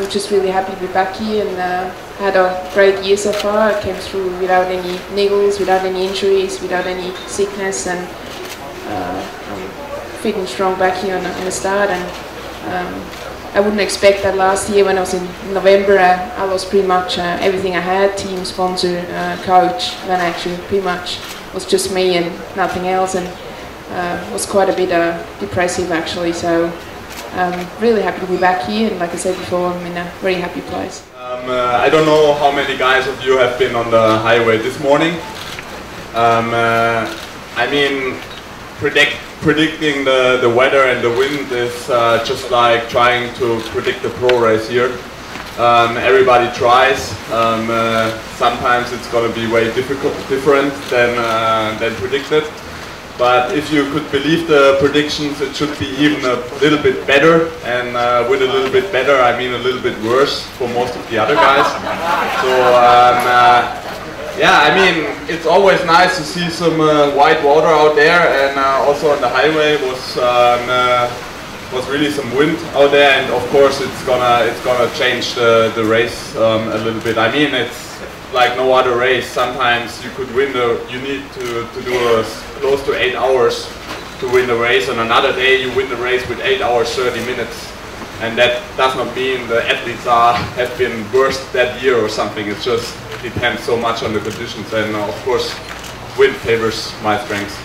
was just really happy to be back here and uh, had a great year so far. I came through without any niggles, without any injuries, without any sickness, and uh, I'm and strong back here on, on the start. And um, I wouldn't expect that last year when I was in November. Uh, I lost pretty much uh, everything I had: team, sponsor, uh, coach. Then actually, pretty much was just me and nothing else, and uh, was quite a bit uh, depressive actually. So. I'm really happy to be back here, and like I said before, I'm in a very happy place. Um, uh, I don't know how many guys of you have been on the highway this morning. Um, uh, I mean, predict, predicting the, the weather and the wind is uh, just like trying to predict the pro race here. Um, everybody tries. Um, uh, sometimes it's going to be way difficult, different than, uh, than predicted. But if you could believe the predictions, it should be even a little bit better. And uh, with a little bit better, I mean a little bit worse for most of the other guys. So um, uh, yeah, I mean it's always nice to see some uh, white water out there, and uh, also on the highway was um, uh, was really some wind out there, and of course it's gonna it's gonna change the the race um, a little bit. I mean it's like no other race. Sometimes you could win the, you need to, to do a, close to eight hours to win the race, and another day you win the race with eight hours, 30 minutes. And that does not mean the athletes are have been worse that year or something. It just depends so much on the conditions, and of course, wind favors my strengths.